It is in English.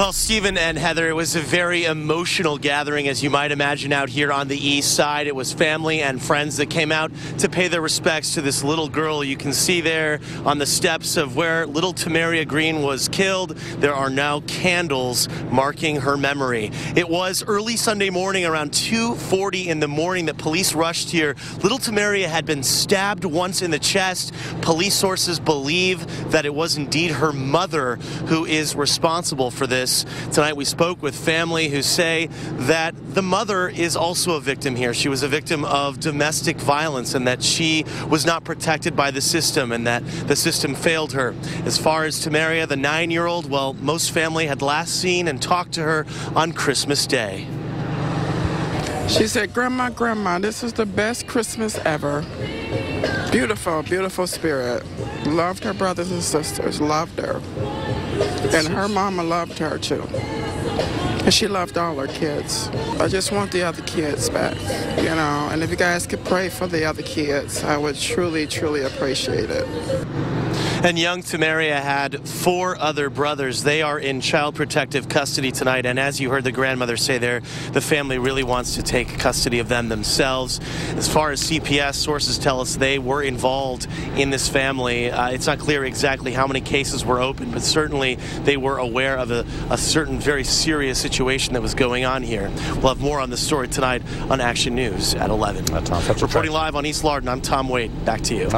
Well, Stephen and Heather, it was a very emotional gathering, as you might imagine, out here on the east side. It was family and friends that came out to pay their respects to this little girl. You can see there on the steps of where little Tamaria Green was killed, there are now candles marking her memory. It was early Sunday morning, around 2.40 in the morning, that police rushed here. Little Tamaria had been stabbed once in the chest. Police sources believe that it was indeed her mother who is responsible for this. Tonight we spoke with family who say that the mother is also a victim here. She was a victim of domestic violence and that she was not protected by the system and that the system failed her. As far as Tamaria, the nine year old, well, most family had last seen and talked to her on Christmas Day. She said, Grandma, Grandma, this is the best Christmas ever. Beautiful, beautiful spirit. Loved her brothers and sisters, loved her. And her mama loved her too. And she loved all her kids. I just want the other kids back, you know. And if you guys could pray for the other kids, I would truly, truly appreciate it. And young Tamaria had four other brothers. They are in child protective custody tonight. And as you heard the grandmother say there, the family really wants to take custody of them themselves. As far as CPS, sources tell us they were involved in this family. Uh, it's not clear exactly how many cases were open, but certainly they were aware of a, a certain very serious situation that was going on here. We'll have more on the story tonight on Action News at 11. Tom, Reporting live on East Loudoun, I'm Tom Wade. Back to you.